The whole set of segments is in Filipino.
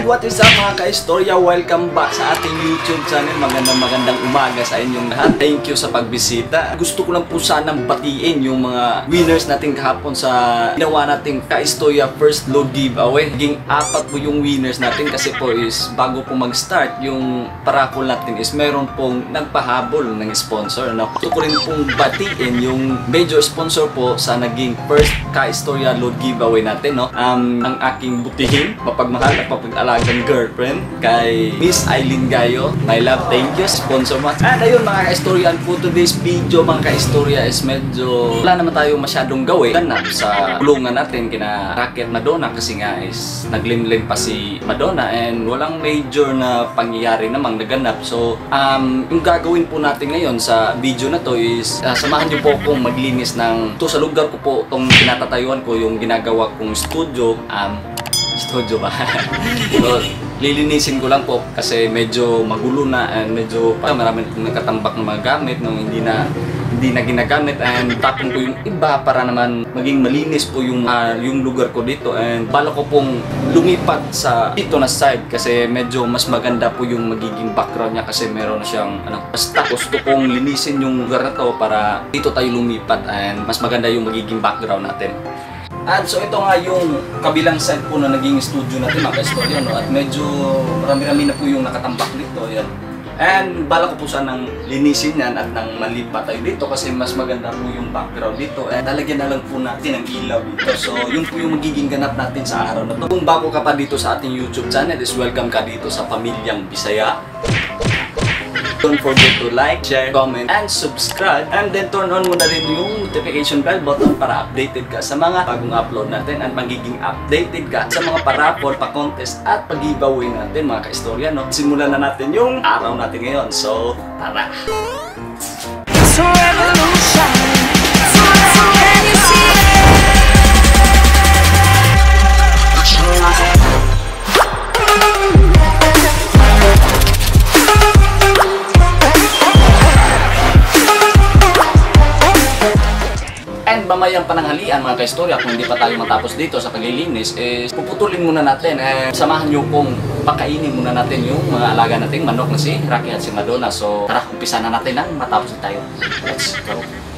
And what is up mga ka-istorya? Welcome back sa ating YouTube channel. Magandang magandang umaga sa inyong lahat. Thank you sa pagbisita. Gusto ko lang po sanang batiin yung mga winners natin kahapon sa ginawa nating ka-istorya first load giveaway. Naging apat po yung winners natin kasi po is bago po mag-start yung parakol natin is meron pong nagpahabol ng sponsor. No? Gusto ko rin pong batiin yung major sponsor po sa naging first ka-istorya load giveaway natin. No? Um, ang aking butihin, mapagmahal at mapag-alagang girlfriend kay Miss Eileen Gayo. My love, thank you. Sponsor mo. At ayun mga ka-istorya, po today's video mga ka-istorya is medyo wala naman tayo masyadong gawin. Ganap sa tulungan natin kina Racket Madonna kasi nga is naglimlim pa si Madonna and walang major na pangyayari namang naganap. So, um, yung gagawin po natin ngayon sa video na to is uh, samahan niyo po akong maglinis ng to sa lugar ko po tong tinatatayuan ko yung ginagawa kong studio um, studio ba? so, lilinisin ko lang po kasi medyo magulo na and medyo pa marami na nakatambak ng mga gamit nung hindi na hindi na ginagamit and tapon ko yung iba para naman maging malinis po yung ah, yung lugar ko dito and bala ko pong lumipat sa dito na side kasi medyo mas maganda po yung magiging background niya kasi meron siyang ano basta gusto kong linisin yung lugar na to para dito tayo lumipat and mas maganda yung magiging background natin. At so ito nga yung kabilang side po na naging studio natin mga ka-istorya no? at medyo marami-rami na po yung nakatambak dito yan. And bala ko po sanang linisin yan at nang malipat tayo dito kasi mas maganda po yung background dito and lalagyan na lang po natin ng ilaw dito. So yun po yung magiging ganap natin sa araw na to. Kung bago ka pa dito sa ating YouTube channel is welcome ka dito sa Pamilyang Bisaya. Don't forget to like, share, comment, and subscribe. And then turn on mo na rin yung notification bell button para updated ka sa mga bagong upload natin at magiging updated ka sa mga parapol, pa-contest at pag-giveaway natin mga ka-istorya. No? Simulan na natin yung araw natin ngayon. So, tara! It's pananghalian mga ka-istorya, kung hindi pa tayo matapos dito sa paglilinis, is puputulin muna natin. Eh, samahan nyo kung pakainin muna natin yung mga alaga nating manok na si Rocky at si Madonna. So tara, umpisa na natin ang matapos tayo. Let's go!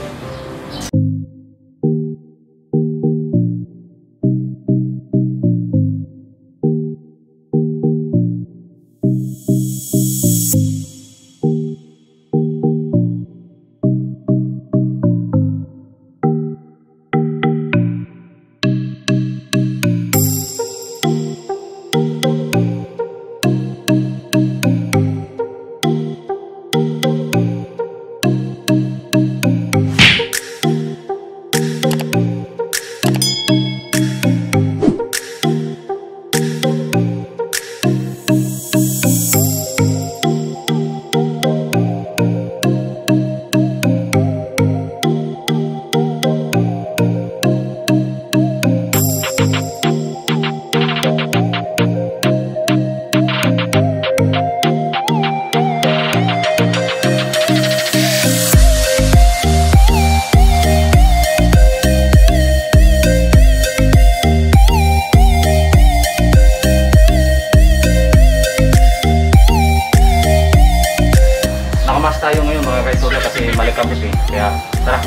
Malikabit eh. Kaya tara,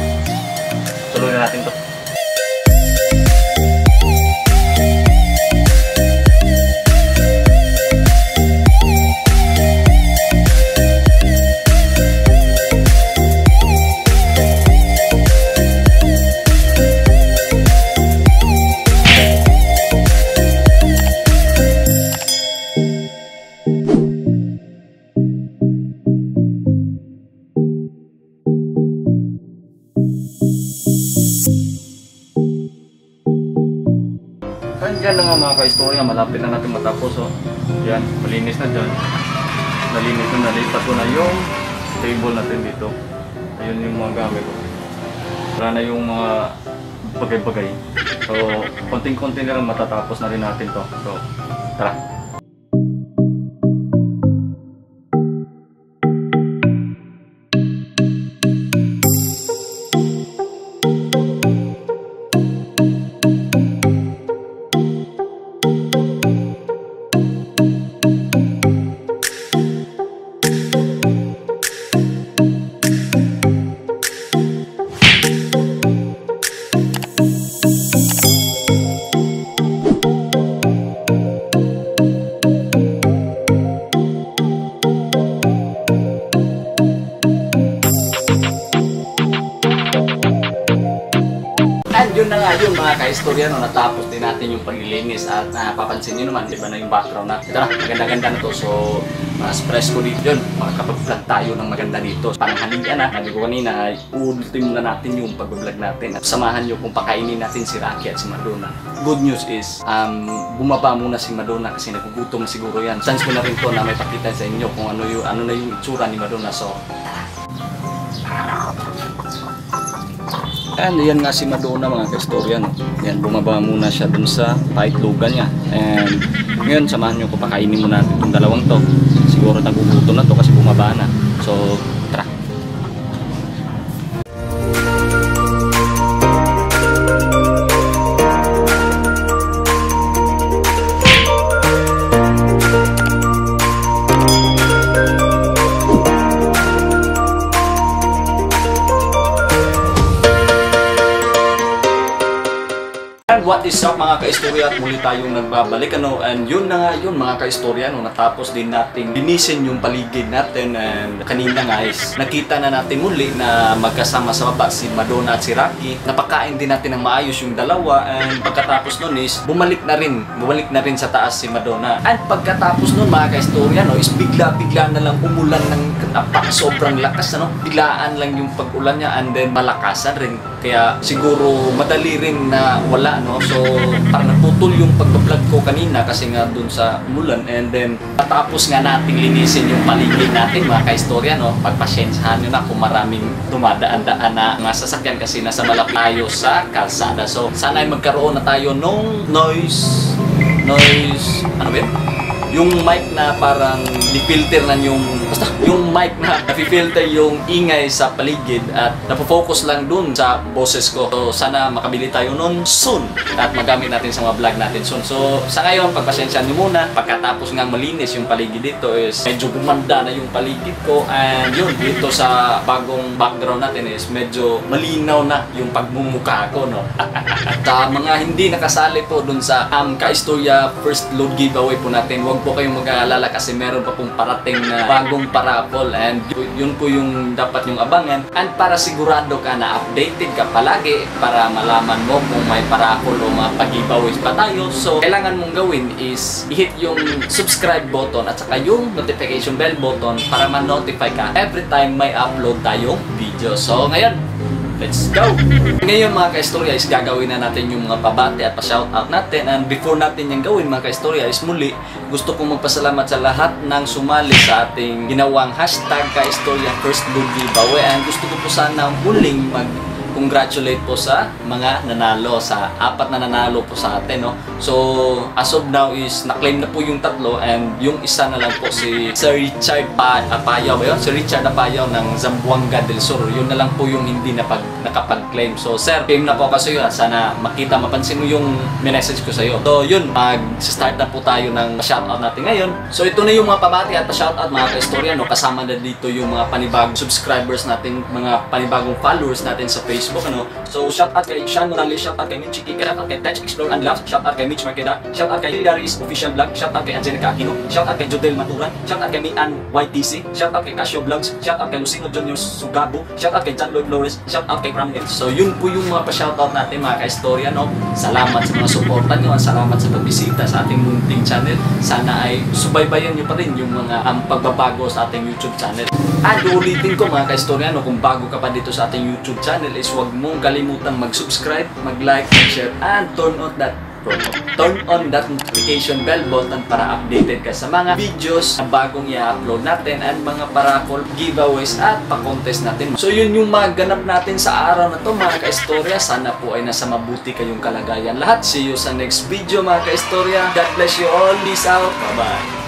tuloy na natin to. Yan dyan na nga mga ka-istorya, malapit na natin matapos oh. Yan, malinis na dyan. Nalinis na, nalipat ko na yung table natin dito. Ayun yung mga gamit ko. Wala na yung mga bagay-bagay. So, konting-konti na lang matatapos na rin natin to. So, tara. Ayun mga kaistorya, no, natapos din natin yung paglilinis at napapansin nyo naman, iba na yung background natin. Na, maganda-ganda na to. So, mas presko dito yun. Makakapag-vlog tayo ng maganda dito. Parang halian na. Sabi ko kanina, uulitin na natin yung pag-vlog natin. At samahan nyo kung pakainin natin si Rocky at si Madonna. Good news is, um, bumaba muna si Madonna kasi nagugutom na siguro yan. Chance ko na rin to na may pakita sa inyo kung ano, yung, ano na yung itsura ni Madonna. So, And yan nga si Madonna mga kaistorya. No? Yan, bumaba muna siya dun sa paitlugan niya. And ngayon, samahan nyo ko pakainin mo natin itong dalawang to. Siguro nagugutom na to kasi bumaba na. So, what is up mga kaistorya at muli tayong nagbabalik ano? And yun na nga yun mga kaistorya no natapos din nating linisin yung paligid natin and kanina guys nakita na natin muli na magkasama sa baba si Madonna at si Rocky. Napakain din natin ng maayos yung dalawa and pagkatapos nun is bumalik na rin bumalik na rin sa taas si Madonna. And pagkatapos nun mga kaistorya no is bigla bigla na lang umulan ng napak sobrang lakas ano? Biglaan lang yung pag-ulan niya and then malakasan rin. Kaya siguro madali rin na wala no? So parang naputol yung pag-vlog ko kanina kasi nga dun sa umulan and then tapos nga nating linisin yung paligid natin mga kaistorya no? Pagpasensyahan nyo na kung maraming dumadaan-daan na mga sasakyan kasi nasa malapit sa kalsada. So sana ay magkaroon na tayo nung noise noise ano ba yun? yung mic na parang ni-filter na yung basta yung mic na nafi-filter yung ingay sa paligid at napofocus lang dun sa boses ko. So sana makabili tayo nun soon at magamit natin sa mga vlog natin soon. So sa ngayon, pagpasensya niyo muna. Pagkatapos nga malinis yung paligid dito is medyo bumanda na yung paligid ko and yun, dito sa bagong background natin is medyo malinaw na yung pagmumukha ko, no? sa mga hindi nakasali po dun sa um, Kaistorya first load giveaway po natin, huwag po kayong mag-aalala kasi meron pa pong parating na bagong parapol and yun po yung dapat yung abangan. And para sigurado ka na updated ka palagi para malaman mo kung may parapol o mga pag-giveaways pa tayo so kailangan mong gawin is i-hit yung subscribe button at saka yung notification bell button para ma-notify ka every time may upload tayong video. So ngayon Let's go! Ngayon mga ka-istorya is gagawin na natin yung mga pabati at pa-shoutout natin and before natin yung gawin mga ka-istorya is muli gusto kong magpasalamat sa lahat ng sumali sa ating ginawang hashtag ka-istorya first good giveaway and gusto ko po sana muling mag congratulate po sa mga nanalo sa apat na nanalo po sa atin no. So as of now is na-claim na po yung tatlo and yung isa na lang po si Sir Richard pa Apayaw ba yun? Si Richard Apayaw ng Zamboanga del Sur. Yun na lang po yung hindi na pag, nakapag-claim. So sir, claim na po kasi yun. Sana makita, mapansin mo yung message ko sa iyo. So yun, mag-start na po tayo ng shoutout natin ngayon. So ito na yung mga pabati at pa-shoutout mga ka-istorya no. Kasama na dito yung mga panibagong subscribers natin, mga panibagong followers natin sa Facebook Facebook, ano. So, shout out kay Sean Morales, shout out kay Minchi Kika, shout out kay Touch Explore and Love, shout out kay Mitch Marqueda, shout out kay Darius Official Vlog, shout out kay Angelica Aquino, shout out kay Jodel Maturan, shout out kay Mian YTC, shout out kay Casio Vlogs, shout out kay Lucino Junior Sugabo, shout out kay John Lloyd Flores, shout out kay Ramil. So, yun po yung mga pa-shout out natin mga ka-istorya, no. Salamat sa mga suporta nyo, salamat sa pagbisita sa ating munting channel. Sana ay subaybayan nyo pa rin yung mga ang pagbabago sa ating YouTube channel. At ulitin ko mga ka-istorya, no, kung bago ka pa dito sa ating YouTube channel is huwag mong kalimutang mag-subscribe, mag-like, mag-share, and turn on that turn on that notification bell button para updated ka sa mga videos na bagong i-upload natin and mga parapol giveaways at pa-contest natin. So yun yung maganap natin sa araw na to mga ka-istorya. Sana po ay nasa mabuti kayong kalagayan lahat. See you sa next video mga ka-istorya. God bless you all. Peace out. Bye-bye.